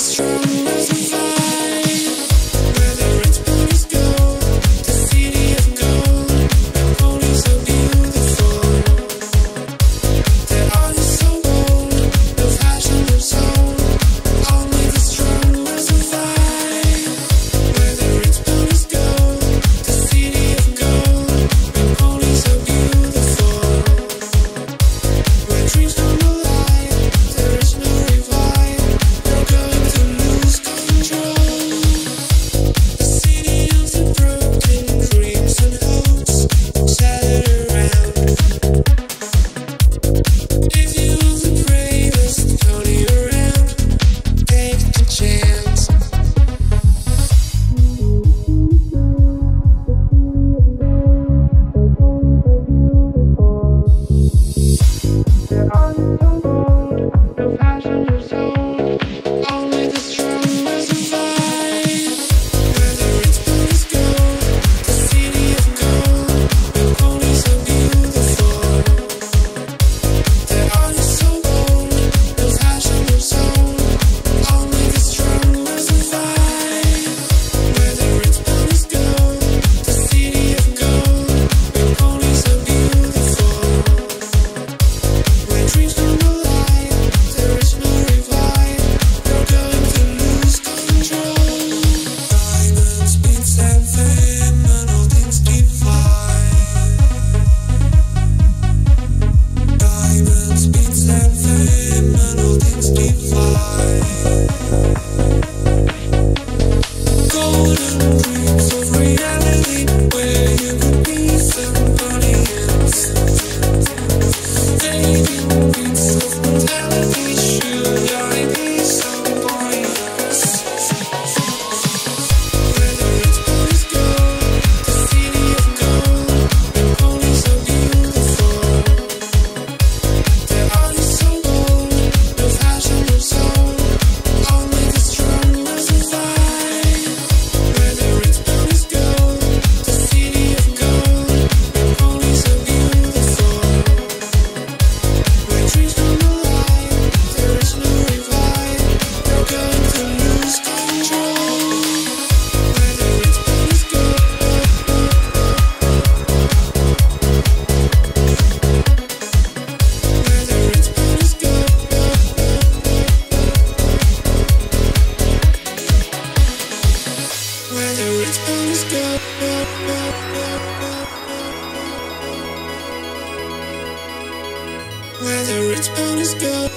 strong. change. Where the rich man is gone.